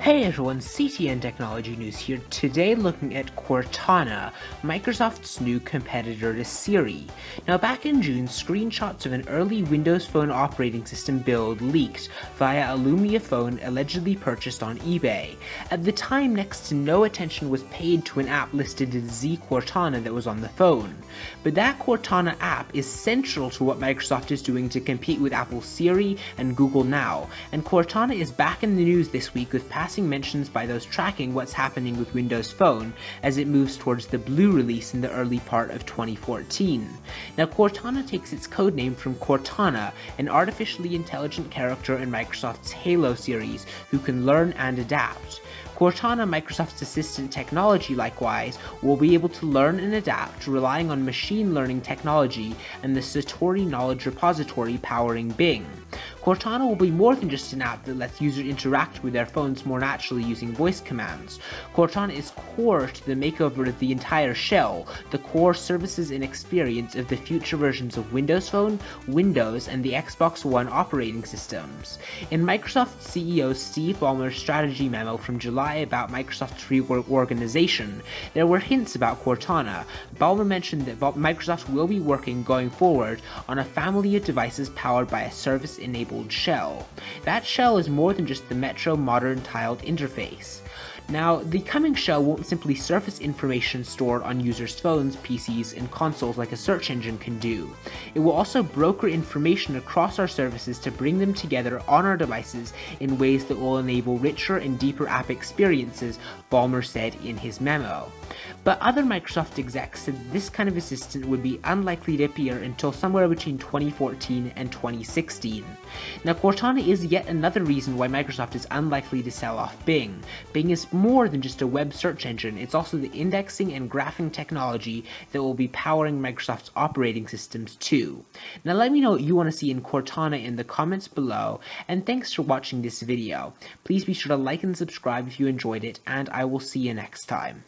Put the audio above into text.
Hey everyone, CTN Technology News here, today looking at Cortana, Microsoft's new competitor to Siri. Now back in June, screenshots of an early Windows Phone operating system build leaked via a Lumia phone allegedly purchased on eBay. At the time, next to no attention was paid to an app listed as Z Cortana that was on the phone. But that Cortana app is central to what Microsoft is doing to compete with Apple Siri and Google Now, and Cortana is back in the news this week with past passing mentions by those tracking what's happening with Windows Phone as it moves towards the Blue release in the early part of 2014. Now, Cortana takes its codename from Cortana, an artificially intelligent character in Microsoft's Halo series who can learn and adapt. Cortana, Microsoft's assistant technology, likewise, will be able to learn and adapt relying on machine learning technology and the Satori Knowledge Repository powering Bing. Cortana will be more than just an app that lets users interact with their phones more naturally using voice commands. Cortana is core to the makeover of the entire shell, the core services and experience of the future versions of Windows Phone, Windows, and the Xbox One operating systems. In Microsoft CEO Steve Ballmer's strategy memo from July about Microsoft's reorganization, there were hints about Cortana. Ballmer mentioned that Microsoft will be working going forward on a family of devices powered by a service a service-enabled shell. That shell is more than just the Metro modern tiled interface. Now, the coming shell won't simply surface information stored on users' phones, PCs, and consoles like a search engine can do. It will also broker information across our services to bring them together on our devices in ways that will enable richer and deeper app experiences, Ballmer said in his memo. But other Microsoft execs said this kind of assistant would be unlikely to appear until somewhere between 2014 and 2016. Now, Cortana is yet another reason why Microsoft is unlikely to sell off Bing. Bing is more than just a web search engine, it's also the indexing and graphing technology that will be powering Microsoft's operating systems too. Now let me know what you want to see in Cortana in the comments below, and thanks for watching this video. Please be sure to like and subscribe if you enjoyed it, and I will see you next time.